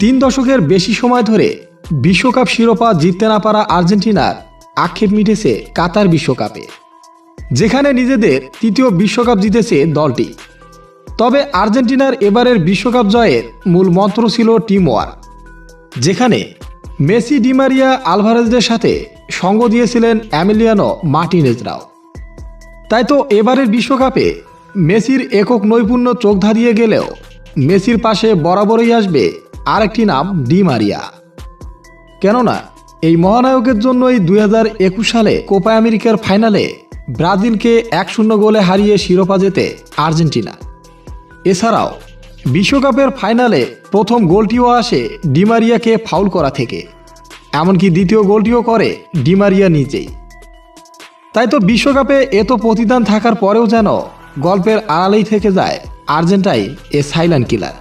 তিন দশকের বেশি সময় ধরে বিশ্বকাপ শিরোপা জিততে না পারা আর্জেন্টিনার আক্ষেপ মিটেছে কাতার বিশ্বকাপে, যেখানে নিজেদের তৃতীয় বিশ্বকাপ জিতেছে দলটি। তবে আর্জেন্টিনার এবারের বিশ্বকাপ জয়ের মূল মন্ত্র ছিল টিম ওয়ার্ক যেখানে মেসি ডিমারিয়া আলভারেজদের সাথে সঙ্গ দিয়েছিলেন অ্যামিলিয়ানো মার্টিনেজরাও। তাই তো এবারের বিশ্বকাপে মেসির একক নৈপুণ্য চোখ ধারিয়ে গেলেও মেসির পাশে বরাবরই আসবে আরেকটি নাম ডি মারিয়া। কেননা, এই মহানায়কের জন্যই দুই হাজার একুশ সালে কোপা আমেরিকার ফাইনালে ব্রাজিলকে এক শূন্য গোলে হারিয়ে শিরোপা জেতে আর্জেন্টিনা। এছাড়াও, বিশ্বকাপের ফাইনালে প্রথম গোলটিও আসে ডিমারিয়াকে ফাউল করা থেকে। এমনকি দ্বিতীয় গোলটিও করে ডিমারিয়া নিজেই। তাই তো বিশ্বকাপে এত প্রতিদান থাকার পরেও যেন গল্পের আড়ালেই থেকে যায় আর্জেন্টাইন এ সাইলেন্ট কিলার।